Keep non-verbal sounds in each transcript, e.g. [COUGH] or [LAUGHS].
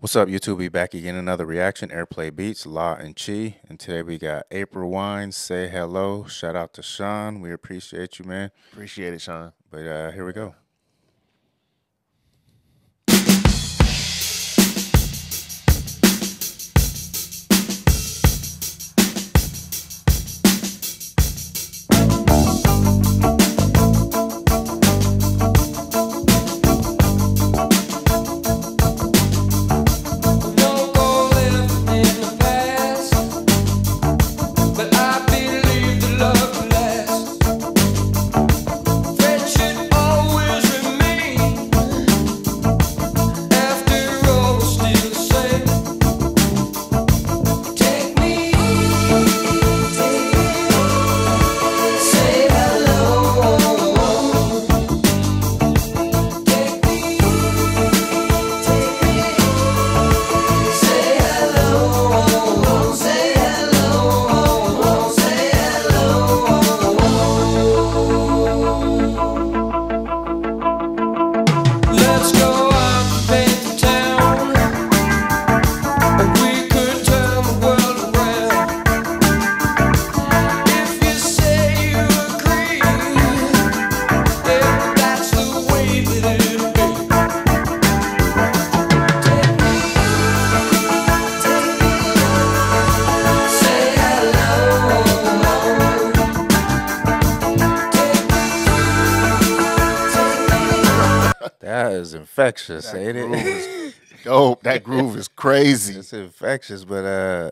What's up, YouTube? We back again. Another reaction. Airplay Beats, Law and Chi. And today we got April Wine. Say hello. Shout out to Sean. We appreciate you, man. Appreciate it, Sean. But uh, here we go. That is infectious, ain't groove it? is [LAUGHS] dope. That groove is crazy. it's infectious, but uh,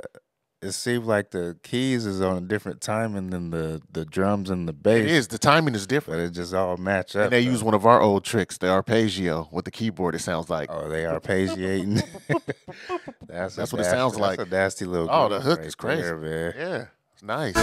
it seems like the keys is on a different timing than the, the drums and the bass. It is. The timing is But different. it just all match up. And they though. use one of our old tricks, the arpeggio with the keyboard. It sounds like. Oh, they arpeggiating. that's [LAUGHS] That's a what it nasty- sounds that's like. a nasty little. Oh, the hook right is crazy. there, man. Yeah, it's nice.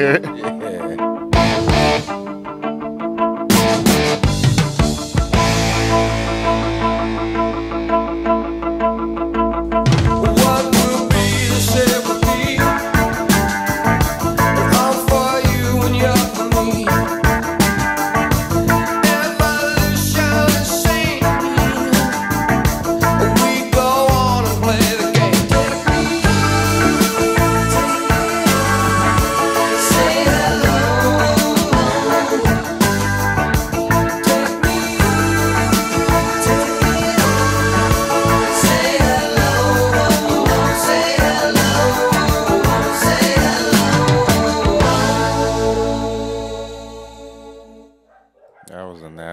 Hear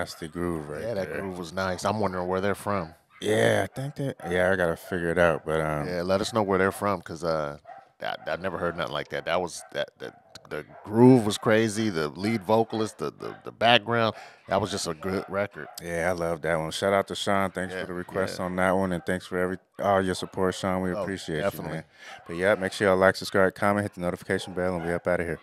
nasty groove right Yeah, that there. groove was nice. I'm wondering where they're from. Yeah, I think that. Yeah, I gotta figure it out. But um, Yeah, let us know where they're from, cause uh, I, I never heard nothing like that. That was that the, the groove was crazy. The lead vocalist, the, the the background, that was just a good record. yeah, I love that one. Shout out to Sean. Thanks Yeah, for the request yeah. on that one, and thanks for every all your support, Sean. We Oh, appreciate you, definitely. man. But yeah, make sure y'all like, subscribe, comment, hit the notification bell, and we up out of here.